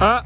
Ah